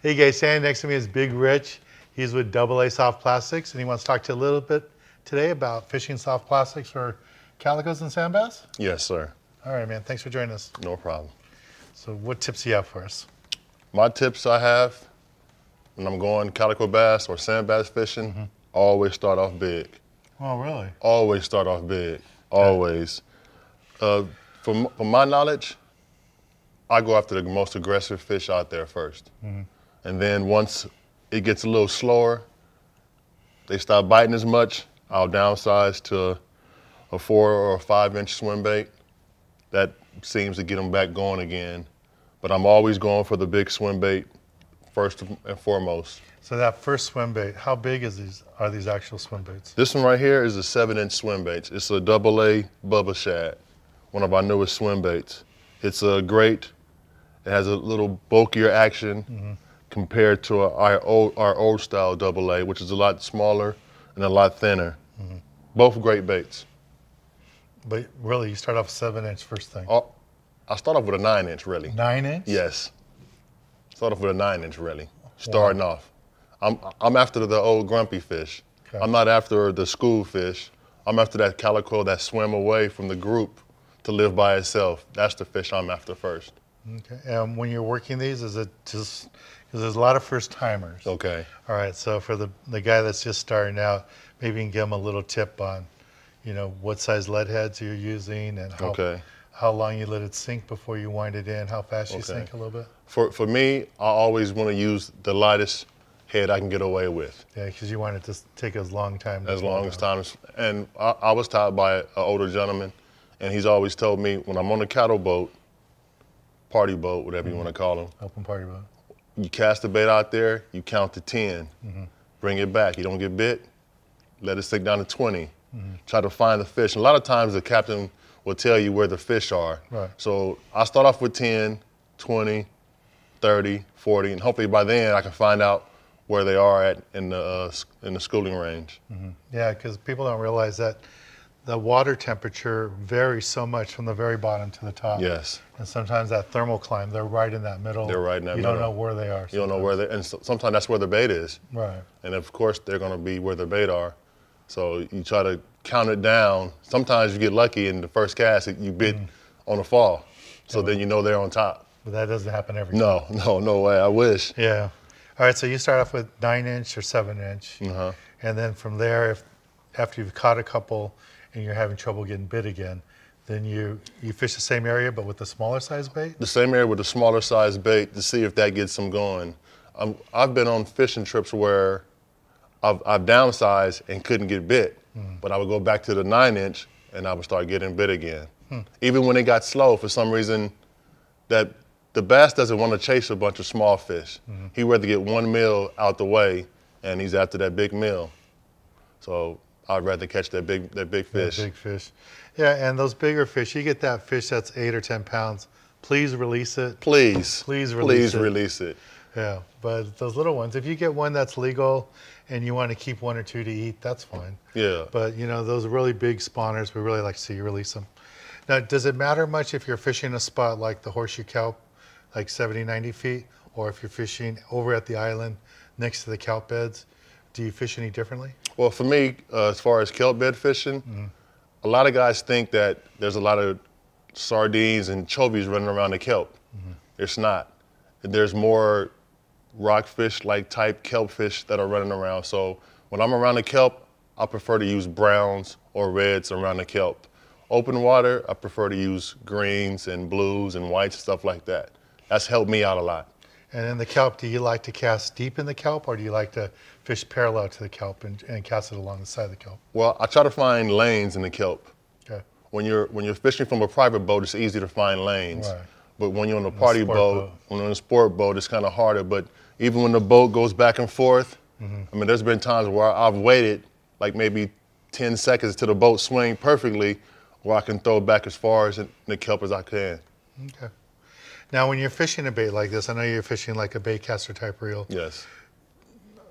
Hey guys, standing next to me is Big Rich. He's with Double A Soft Plastics, and he wants to talk to you a little bit today about fishing soft plastics for calicos and sand bass. Yes, sir. All right, man. Thanks for joining us. No problem. So, what tips do you have for us? My tips I have when I'm going calico bass or sand bass fishing, always start off big. Oh, really? Always start off big. Always. Uh, from, from my knowledge, I go after the most aggressive fish out there 1st And then once it gets a little slower, they stop biting as much, I'll downsize to a four or a five inch swim bait. That seems to get them back going again. But I'm always going for the big swim bait first and foremost. So that first swim bait, how big is these? Are these actual swim baits? This one right here is a seven inch swim bait. It's a double A Bubba Shad, one of our newest swim baits. It's a great, it has a little bulkier action mm-hmm. Compared to our old, our old style double A, which is a lot smaller and a lot thinner. Mm-hmm. Both great baits. But really, you start off seven inch first thing. Oh, I start off with a nine inch really. Nine inch? Yes. Start off with a nine inch really. Starting off. I'm I'm after the old grumpy fish. Okay. I'm not after the school fish. I'm after that calico that swam away from the group to live by itself. That's the fish I'm after first. Okay. And when you're working these, is it just because there's a lot of first timers? Okay. All right. So for the the guy that's just starting out, maybe you can give him a little tip on, you know, what size lead heads you're using and how Okay. how long you let it sink before you wind it in, how fast you sink a little bit. For for me, I always want to use the lightest head I can get away with. Yeah, because you want it to take as long time. as long as time and I, I was taught by an older gentleman, and he's always told me when I'm on a cattle boat, party boat, whatever you mm-hmm. want to call them, Open party boat. You cast the bait out there, you count to 10, bring it back. You don't get bit, let it sink down to 20. Try to find the fish. A lot of times the captain will tell you where the fish are. Right. So I start off with 10, 20, 30, 40, and hopefully by then I can find out where they are at in the, uh, in the schooling range. Yeah, because people don't realize that the water temperature varies so much from the very bottom to the top. Yes. And sometimes that thermocline, they're right in that middle. They're right in that You don't know where they are. You don't know where they, and so, sometimes that's where the bait is. Right. And of course, they're going to be where the bait are. So you try to count it down. Sometimes you get lucky in the first cast, you bit on a fall. So then you know they're on top. But that doesn't happen every No, no, no way. I wish. Yeah. All right, so you start off with nine inch or seven inch. Uh-huh. And then from there, if after you've caught a couple and you're having trouble getting bit again, then you, you fish the same area but with a smaller size bait? The same area with the smaller size bait to see if that gets them going. Um, I've been on fishing trips where I've, I've downsized and couldn't get bit, hmm. but I would go back to the nine inch and I would start getting bit again. Hmm. Even when it got slow, for some reason, that the bass doesn't want to chase a bunch of small fish. Mm-hmm. He'd rather get one meal out the way, and he's after that big meal. So I'd rather catch that big that big fish. big fish. Yeah, and those bigger fish, you get that fish that's eight or 10 pounds, please release it. Please, Please release please it. release it. Yeah, but those little ones, if you get one that's legal and you want to keep one or two to eat, that's fine. Yeah. But you know, those really big spawners, we really like to see you release them. Now, does it matter much if you're fishing a spot like the Horseshoe Kelp, like 70, 90 feet, or if you're fishing over at the island next to the kelp beds? Do you fish any differently? Well, for me, uh, as far as kelp bed fishing, a lot of guys think that there's a lot of sardines and chovies running around the kelp. It's not. There's more rockfish like type kelp fish that are running around. So when I'm around the kelp, I prefer to use browns or reds around the kelp. Open water, I prefer to use greens and blues and whites, stuff like that. That's helped me out a lot. And in the kelp, do you like to cast deep in the kelp, or do you like to fish parallel to the kelp and, and cast it along the side of the kelp? Well, I try to find lanes in the kelp. Okay. when you're when you're fishing from a private boat, it's easy to find lanes. Right. But when you're on a party boat, boat. when you're on a sport boat, it's kind of harder. But even when the boat goes back and forth, Mm-hmm. I mean, there's been times where I've waited like maybe 10 seconds to the boat swing perfectly, where I can throw back as far as in the kelp as I can. Okay. Now, when you're fishing a bait like this, I know you're fishing like a bait caster type reel. Yes.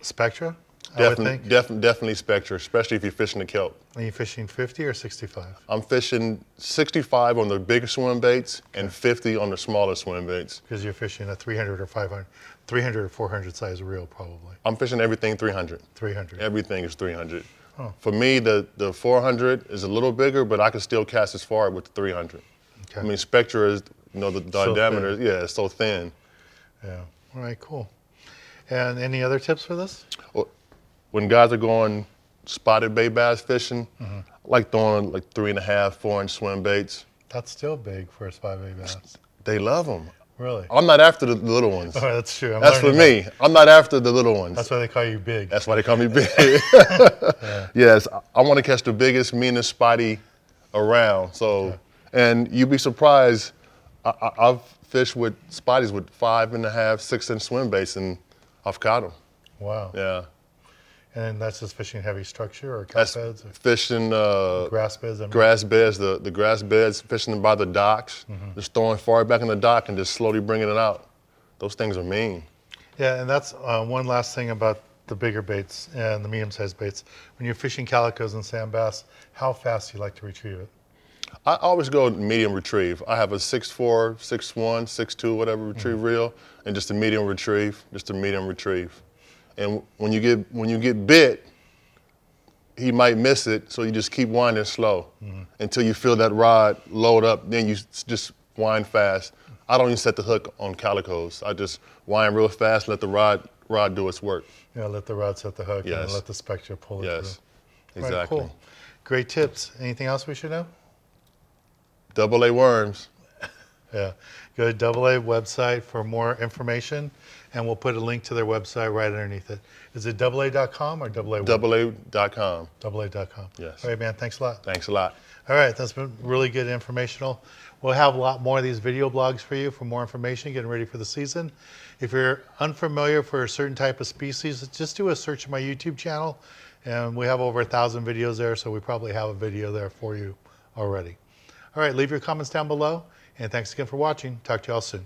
Spectra, I would Definitely, think. def- definitely Spectra, especially if you're fishing the kelp. Are you fishing 50 or 65? I'm fishing 65 on the bigger swim baits and 50 on the smaller swim baits. Because you're fishing a 300 or 500, 300 or 400 size reel, probably. I'm fishing everything 300. 300. Everything is 300. For me, the, the 400 is a little bigger, but I can still cast as far with the 300. Okay. I mean, Spectra is, you know, the So diameter, thin. yeah, it's so thin. Yeah. All right, cool. And any other tips for this? When guys are going spotted bay bass fishing, Mm-hmm. I like throwing like three and a half, four inch swim baits. That's still big for a spot bay bass. They love them. Really? I'm not after the little ones. Oh, that's true. I'm That's for me. I'm not after the little ones. That's why they call you big. That's why they call me big. Yes, I, I want to catch the biggest, meanest spotty around. So, and you'd be surprised. I, I've fished with spotties with five and a half, six inch swim baits, and I've caught them. Wow. Yeah, And that's just fishing heavy structure or that's beds or fishing uh, grass beds? I mean? grass beds, the, the grass beds, fishing by the docks, Mm-hmm. just throwing far back in the dock and just slowly bringing it out. Those things are mean. Yeah, and that's uh, one last thing about the bigger baits and the medium-sized baits. When you're fishing calicos and sand bass, how fast do you like to retrieve it? I always go medium retrieve. I have a 6'4", 6'1", 6'2", whatever retrieve mm-hmm. reel, and just a medium retrieve, just a medium retrieve. And when you get when you get bit, he might miss it, so you just keep winding slow mm-hmm. until you feel that rod load up. Then you just wind fast. I don't even set the hook on calicos. I just wind real fast, let the rod rod do its work. Yeah, let the rod set the hook and Yes. then let the Spectra pull it Yes, through. exactly. Right, cool. Great tips. Anything else we should know? Double A worms. Yeah. Go to Double A website for more information, and we'll put a link to their website right underneath it. Is it Double AA.com or AA? Double A.com. AA.com. Yes. All right, man. Thanks a lot. Thanks a lot. All right, that's been really good informational. We'll have a lot more of these video blogs for you for more information, getting ready for the season. If you're unfamiliar for a certain type of species, just do a search in my YouTube channel, and we have over a thousand videos there, so we probably have a video there for you already. All right, leave your comments down below, and thanks again for watching. Talk to y'all soon.